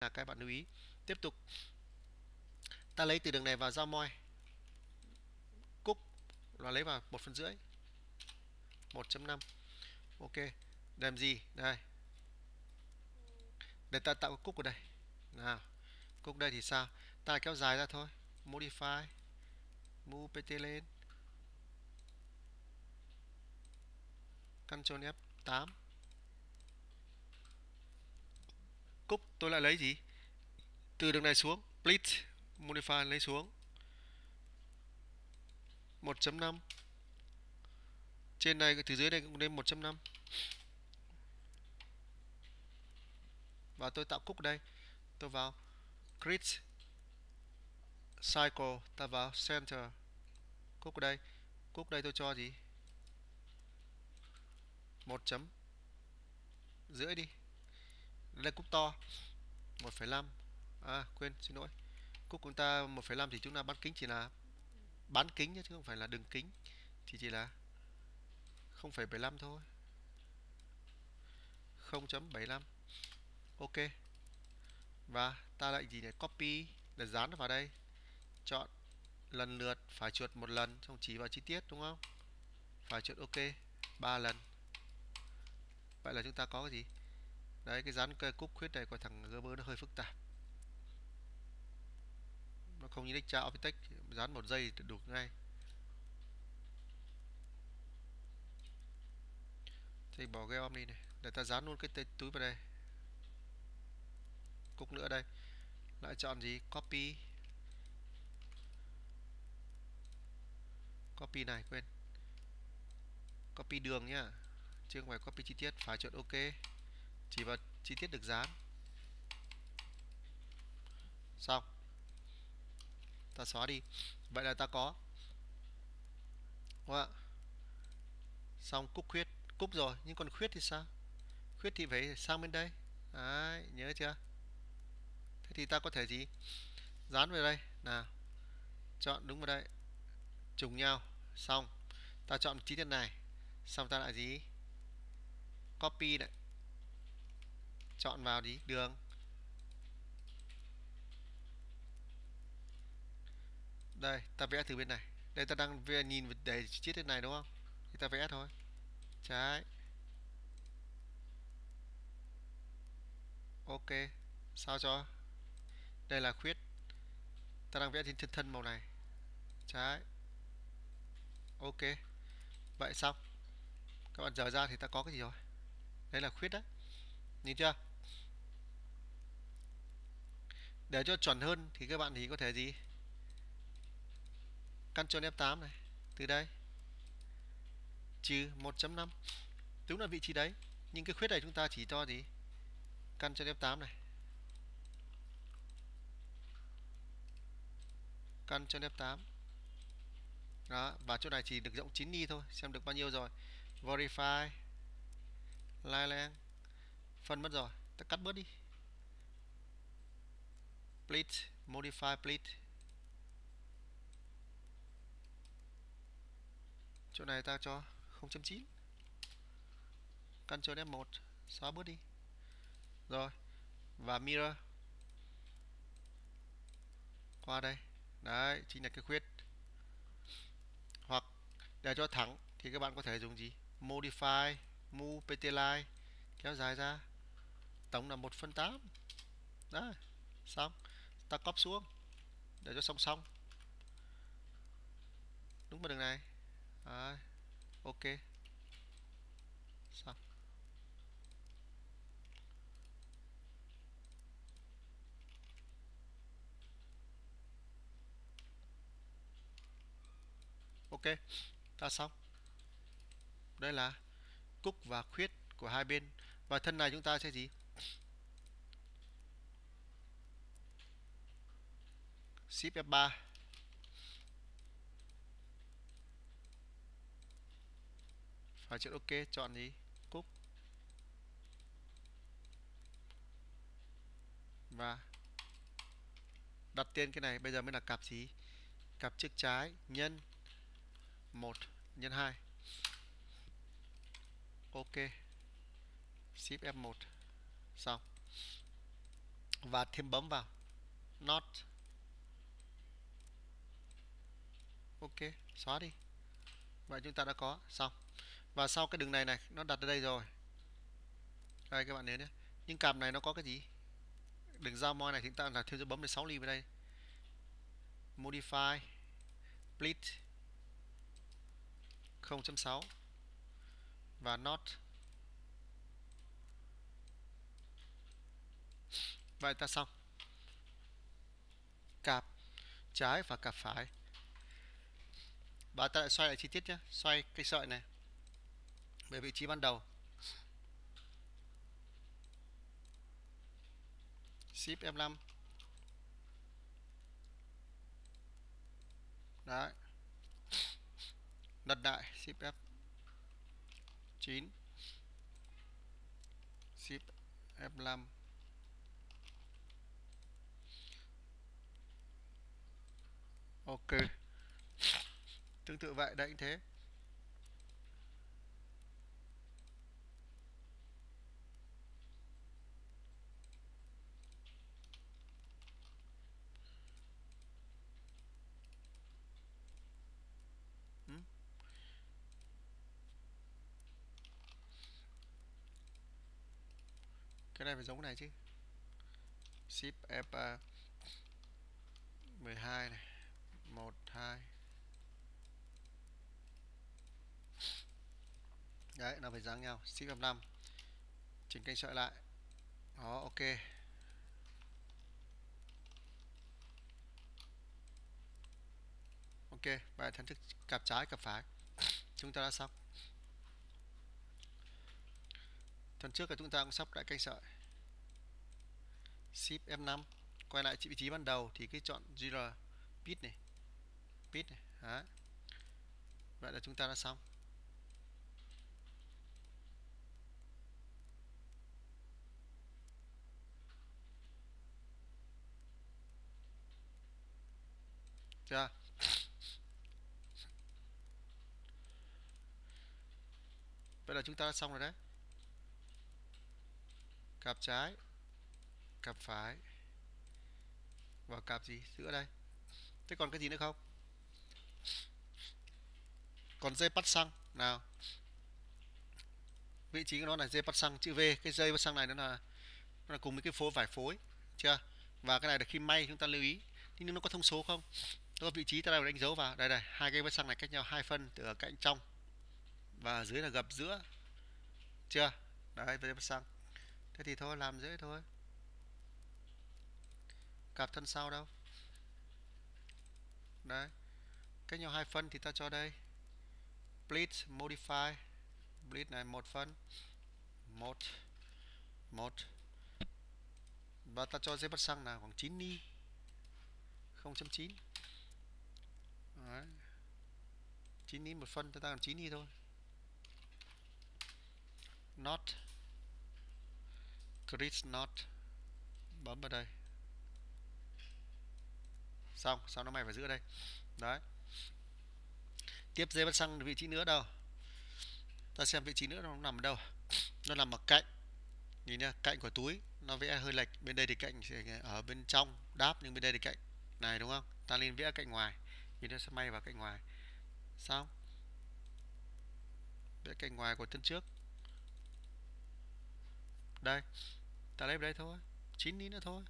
là các bạn lưu ý. Tiếp tục. Ta lấy từ đường này vào giao moi. Cúc là lấy vào một phần rưỡi. 1.5 ok. Làm gì? Đây. Để ta tạo cúc ở đây. Nào. Cúc đây thì sao? Ta kéo dài ra thôi. Modify. Move pt lên. Ctrl F8 cúc tôi lại lấy gì? Từ đường này xuống split modify lấy xuống. 1.5 trên này, từ dưới đây cũng lên 1.5 và tôi tạo cúc đây. Tôi vào grid cycle, ta vào center. Cúc ở đây. Cúc đây tôi cho gì? 1 chấm rưỡi đi đây cúc to 1,5 à quên xin lỗi. Cúc chúng ta 1,5 thì chúng ta bán kính chỉ là bán kính chứ không phải là đường kính. Thì chỉ là 0,75 thôi. 0.75 ok. Và ta lại gì này copy là dán vào đây. Chọn lần lượt phải chuột một lần xong chỉ vào chi tiết đúng không? Phải chuột ok ba lần. Vậy là chúng ta có cái gì? Đấy, cái dán cây cúc khuyết này của thằng Gerber nó hơi phức tạp. Nó không như đích tra Optech dán một giây đục ngay. Thì bỏ cái om đi này. Để ta dán luôn cái túi vào đây. Cúc nữa đây. Lại chọn gì? Copy. Copy này, quên. Copy đường nhá. Chứ không phải copy chi tiết phải chọn ok chỉ vào chi tiết được dán. Xong. Ta xóa đi. Vậy là ta có. Đúng không ạ? Xong cúc khuyết. Cúc rồi nhưng còn khuyết thì sao? Khuyết thì phải sang bên đây. Đấy, nhớ chưa? Thế thì ta có thể gì? Dán vào đây. Nào chọn đúng vào đây. Trùng nhau. Xong. Ta chọn chi tiết này. Xong ta lại gì? Copy lại chọn vào đi, đường. Đây, ta vẽ từ bên này. Đây, ta đang vẽ, nhìn để chi tiết này, đúng không? Thì ta vẽ thôi. Trái. Ok. Sao cho? Đây là khuyết. Ta đang vẽ trên thân thân màu này. Trái. Ok. Vậy xong. Các bạn giờ ra thì ta có cái gì rồi? Đây là khuyết đấy. Nhìn chưa? Để cho chuẩn hơn thì các bạn thì có thể gì? Ctrl F8 này, từ đây. Trừ 1.5 đúng là vị trí đấy. Nhưng cái khuyết này chúng ta chỉ cho gì? Ctrl F8 này. Ctrl F8 đó, và chỗ này chỉ được rộng 9 ni thôi, xem được bao nhiêu rồi. Verify. Line length phân mất rồi. Ta cắt bớt đi split modify split chỗ này ta cho 0.9 Ctrl F1 xóa bớt đi. Rồi, và mirror. Qua đây. Đấy, chính là cái khuyết. Hoặc để cho thẳng thì các bạn có thể dùng gì? Modify, mu pt line kéo dài ra. Tổng là 1 phân 8 đấy, xong ta cóp xuống để cho song song. Đúng vào đường này. À, ok. Xong. Ok ta xong. Đây là cúc và khuyết của hai bên. Và thân này chúng ta sẽ gì? Shift F3 phải chữ ok, chọn gì cúc. Và đặt tên cái này, bây giờ mới là cặp gì? Cặp trước trái nhân 1 nhân 2 ok. Shift F1 xong. Và thêm bấm vào. Not. Ok, xóa đi. Vậy chúng ta đã có. Xong. Và sau cái đường này này, nó đặt ở đây rồi. Đây, các bạn nhớ nhé. Nhưng cặp này nó có cái gì? Đường giao moi này chúng ta là thêm dấu bấm để 6 ly vào đây. Modify. Split. 0.6 và not. Vậy ta xong. Cặp trái và cặp phải và ta lại xoay lại chi tiết nhé xoay cây sợi này về vị trí ban đầu. Ship F5 Đấy. Đặt lại, ship F9 ship F5 Ok. Tương tự vậy, đấy, cũng thế. Cái này phải giống cái này chứ. Ship, F 12 này 1 2 đấy nó phải dáng nhau. Ship F5 chỉnh kênh sợi lại. Đó, ok. Ok, bài thân thức cặp trái cặp phải chúng ta đã xong tuần trước là chúng ta cũng sắp lại kênh sợi. Shift F5 Quay lại vị trí ban đầu thì cái chọn GR bit này. Bit này. Đó. Vậy là chúng ta đã xong. Chưa? Vậy là chúng ta đã xong rồi đấy. Cặp trái, cặp phải và cặp gì? Giữa đây. Thế còn cái gì nữa không? Còn dây bắt xăng. Nào. Vị trí của nó là dây bắt xăng chữ V. Cái dây bắt xăng này nó là nó là cùng với cái phối vải phối. Chưa? Và cái này là khi may chúng ta lưu ý. Nhưng nó có thông số không? Nó vị trí ta đều đánh dấu vào. Đây đây, hai cây bắt xăng này cách nhau hai phân từ ở cạnh trong và dưới là gập giữa. Chưa? Đấy dây xăng. Thế thì thôi, làm dễ thôi. Cặp thân sau đâu? Đấy, cách nhau hai phân thì ta cho đây. Split, modify. Split này, một phân. Một một. Và ta cho dây bắt xăng là khoảng 9 ni 0.9 Đấy. 9 y một phân ta làm 9 y thôi. Not. Chris Not. Bấm vào đây. Xong sau nó mày vào giữa đây. Đấy. Tiếp dây bắt xăng vị trí nữa đâu? Ta xem vị trí nữa nó nằm ở đâu? Nó nằm ở cạnh. Nhìn nha cạnh của túi. Nó vẽ hơi lệch. Bên đây thì cạnh ở bên trong đáp, nhưng bên đây thì cạnh này, đúng không? Ta lên vẽ cạnh ngoài thì nó sẽ may vào cạnh ngoài. Xong vẽ cạnh ngoài của thân trước. Đây, ta lấy đây thôi. 9 ní nữa thôi.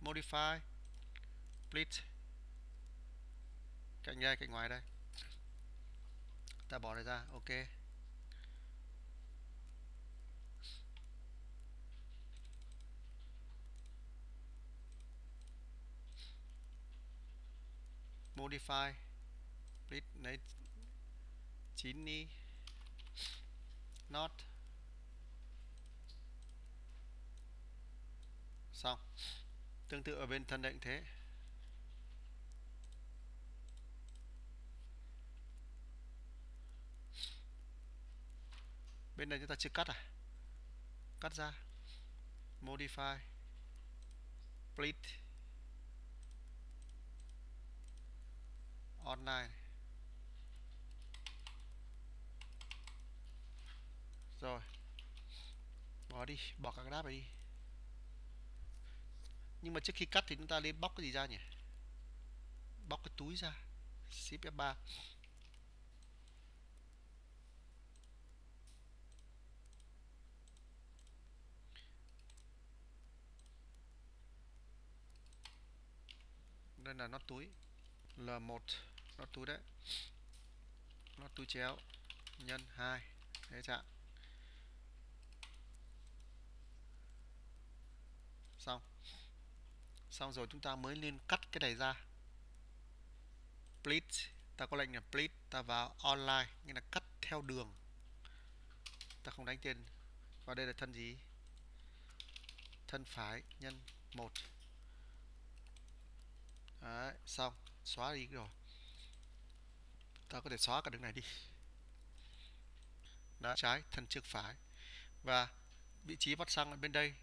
Modify. Split. Cạnh ra cạnh ngoài đây. Ta bỏ này ra, ok. Modify. Split lấy 9 đi, not. Xong. Tương tự ở bên thân định thế. Bên này chúng ta chưa cắt à? Cắt ra. Modify. Split online. Rồi. Bỏ đi, bỏ các đáp này đi. Nhưng mà trước khi cắt thì chúng ta nên bóc cái gì ra nhỉ? Bóc cái túi ra. Ship F3 đây là nó túi L1 lót túi đấy. Lót túi chéo. Nhân 2 thế chạm. Xong. Xong rồi chúng ta mới lên cắt cái này ra. Split ta có lệnh là split ta vào online nghĩa là cắt theo đường. Ta không đánh tên. Và đây là thân gì? Thân phải nhân một. Đấy, xong. Xóa đi rồi ta có thể xóa cả đường này đi. Đó trái, thân trước phải. Và vị trí vắt xăng ở bên đây